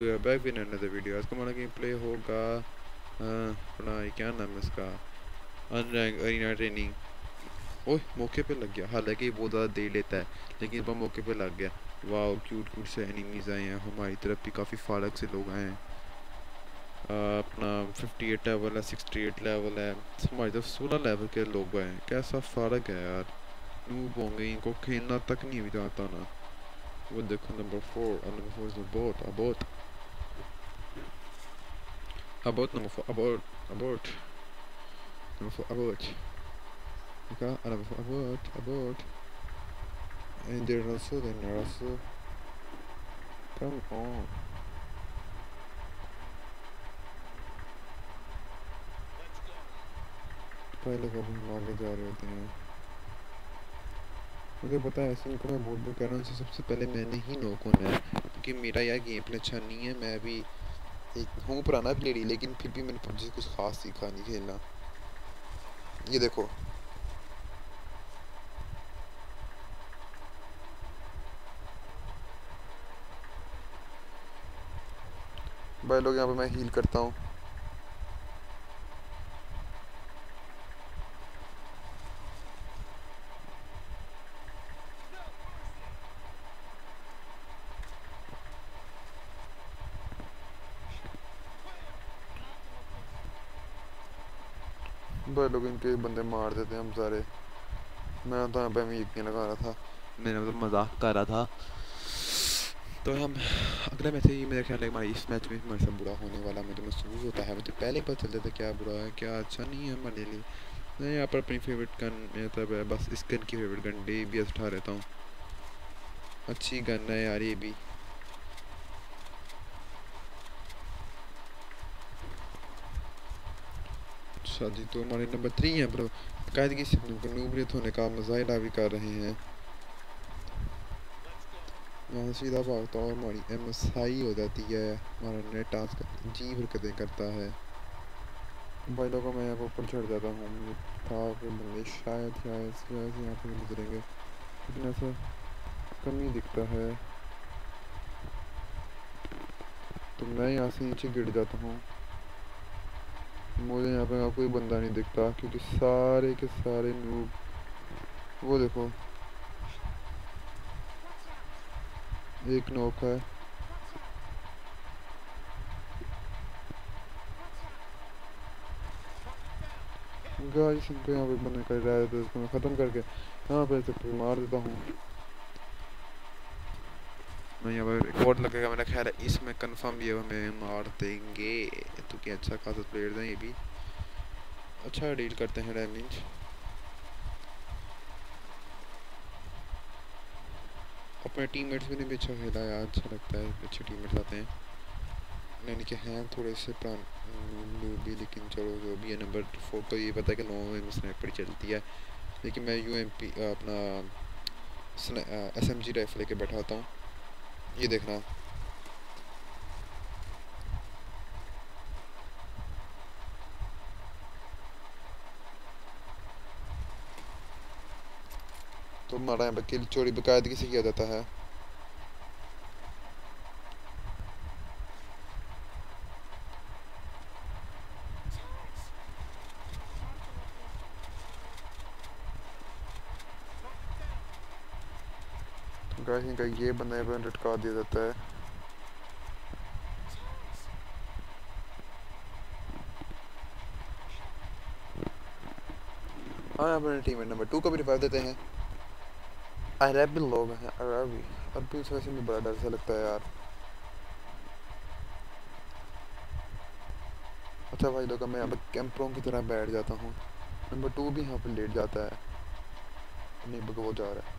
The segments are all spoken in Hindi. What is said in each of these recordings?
बैक विन अनदर वीडियो आज का हमारा गेम प्ले होगा अपना क्या नाम है इसका? अनरैंक अरीना ट्रेनिंग ओह मौके पे लग गया। हालाँकि बहुत ज़्यादा दे लेता है, लेकिन पर मौके पे लग गया। वाह क्यूट क्यूट से एनिमीज़ आए हैं। हमारी तरफ़ भी काफ़ी फारक से लोग आए हैं। अपना 58 लेवल है 68 लेवल है। हमारी तरफ़ 16 लेवल के लोग आए हैं। कैसा फ़र्क है यार। नूब होंगे, इनको खेलना तक नहीं आता ना। वो देखो number four number four is about about About number four. About. About. Number four. About. Okay. Number four. About. About. And there also. Then also. Come on. पहले हम आगे जा रहे होते हैं मुझे पता है ऐसे इनको मैं बोल बोल कह रहा हूँ सबसे पहले मैंने ही नोक होना है क्योंकि मेरा यार गेम प्ले अच्छा नहीं है मैं भी एक हूँ पुराना प्लेयर ही लेकिन फिर भी मैंने पबजी कुछ खास सीखा नहीं खेलना। ये देखो। भाई लोग, यहाँ पे मैं हील करता हूँ। बड़े लोग इनके बंदे मार देते हैं हम सारे। मैं तो यहाँ पे मैं यकीन लगा रहा था। मैंने मतलब मज़ाक कर रहा था। तो हम अगला मैच ही मेरा ख्याल है हमारे इस मैच में हमारे साथ बुरा होने वाला मुझे महसूस होता है। मुझे पहले पता चलता था क्या बुरा है, क्या अच्छा नहीं है हमारे लिए। मैं यहाँ पर अपनी फेवरेट गन मतलब बस इस गन की favourite gun D B S उठा रहता हूँ। अच्छी गन है यार ये भी। जी तो हमारे नंबर थ्री हैं, पर कायदगी से नूबरियत होने का मुजाहरा भी कर रहे हैं। वहाँ सीधा भागता और हमारी एम एस हाई हो जाती है। हमारा नेट टास्क जी हरकतें करता है। भाई लोगों मैं यहाँ ऊपर चढ़ जाता हूँ। था कि बंदे शायद शायद शायद यहाँ पे गुजरेंगे। लेकिन ऐसा कम ही दिखता है। तो मैं यहाँ से नीचे गिर जाता हूँ। मुझे यहाँ पे कोई बंदा नहीं दिखता, क्योंकि सारे के सारे नूब वो देखो। एक नोक है। गाइस इनको यहाँ पे बंदे कर रहा है तो इसको मैं ख़त्म करके यहाँ पे से मार देता हूँ। यहाँ पर रिकॉर्ड लगेगा। मेरा ख्याल है इसमें कंफर्म ये हमें मार देंगे। तो क्या अच्छा खासा प्लेयर हैं ये भी। अच्छा डील करते हैं डैमेज अपने टीममेट्स भी ने भी खेला यार अच्छा लगता है, अच्छे टीममेट्स आते हैं। यानी कि हैं थोड़े से भी लेकिन चलो, जो भी है नंबर फोर तो ये पता है कि नो में स्नैपर चलती है। लेकिन मैं यू एम पी अपना एस एम जी राइफल लेके बैठा होता हूँ। ये देखना। तो हमारा यहाँ किल चोरी बकायदगी से किया जाता है। गाइस इनका ये बंदा पर लटका दिया जाता है। हाँ अपने टीम नंबर टू को भी रिवाइव देते हैं। अरबी लोग हैं अरबी अरबी से वैसे भी बड़ा डर सा लगता है यार। अच्छा भाई लोग मैं पर कैंपरों की तरह बैठ जाता हूँ। नंबर टू भी यहाँ पर लेट जाता है। नहीं वो जा रहा है।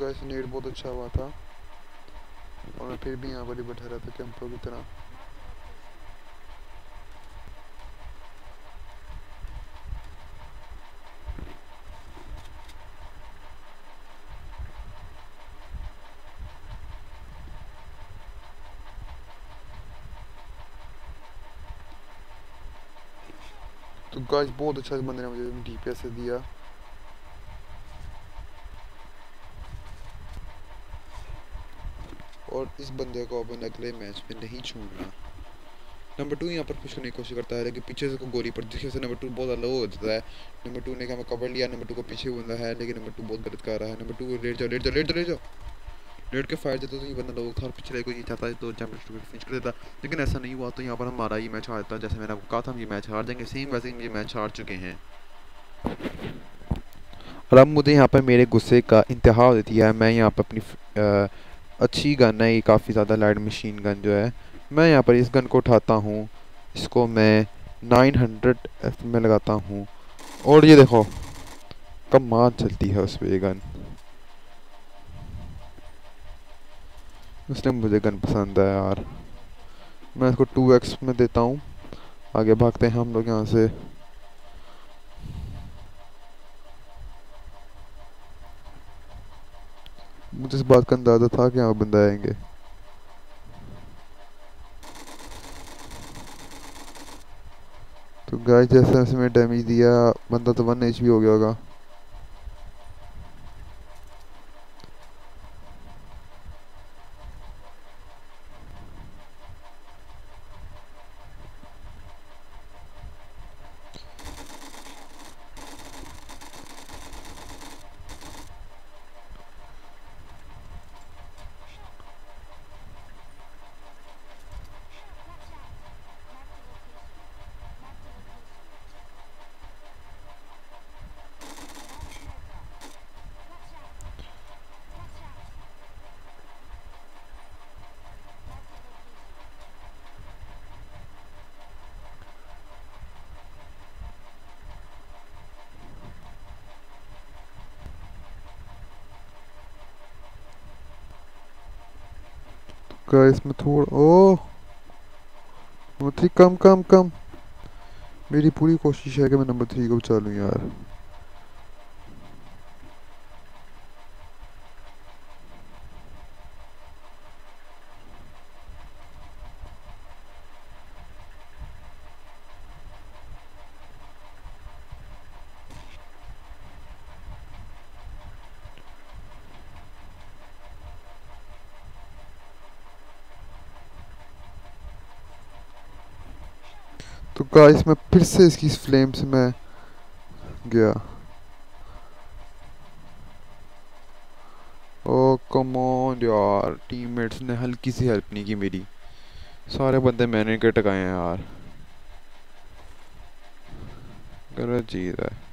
गाइस नेट बहुत अच्छा हुआ था। और मैं फिर भी यहाँ पर ही बैठा रहा था कैंपों की तरह। तो गाइस बहुत अच्छा बंदे ने मुझे डीपीएस दिया। इस बंदे को अपन अगले मैच में नहीं छोड़ना। नंबर टू यहाँ पर पुश करने की कोशिश करता है, लेकिन पीछे से को गोली पर जिसकी से नंबर टू बहुत लो हो जाता है। नंबर टू ने हमें कवर लिया नंबर टू को पीछे बंदा है, लेकिन नंबर टू बहुत गलत कर रहा है। नंबर टू लेट जाओ लेट जाओ लेट जाओ लेट जाओ। लेट के फायर देते तो ये बंदा लोग था और पिछले को ये चाहता है तो चैंपियन फिनिश कर देता। लेकिन ऐसा नहीं हुआ तो यहाँ पर हमारा ये मैच हार देता जैसे मैंने आपको कहा था, हम ये मैच हार जाएँगे सेम वैसे ही ये मैच हार चुके हैं। और अब मुझे यहाँ पर मेरे गुस्से का इंतहा देती है, मैं यहाँ पर अपनी अच्छी गन है, ये काफ़ी ज़्यादा लाइट मशीन गन जो है। मैं यहाँ पर इस गन को उठाता हूँ। इसको मैं 900 एफ़ में लगाता हूँ। और ये देखो, कमाल चलती है उस पर गन उसने मुझे गन पसंद है यार। मैं इसको 2x में देता हूँ। आगे भागते हैं हम लोग यहाँ से। मुझे इस बात का अंदाज़ा था कि यहाँ बंदा आएँगे। तो गाय जैसे मैं डैमेज दिया, बंदा तो वन एच भी हो गया होगा। गाइस मैं थोड़ा ओ नंबर थ्री कम कम कम मेरी पूरी कोशिश है कि मैं नंबर थ्री को बचा लूँ यार तो गाइस मैं फिर से इसकी फ्लेम्स में गया। ओ कम ऑन यार टीममेट्स ने हल्की सी हेल्प नहीं की मेरी। सारे बंदे मैंने के टकाए हैं यार। गलत चीज़ है।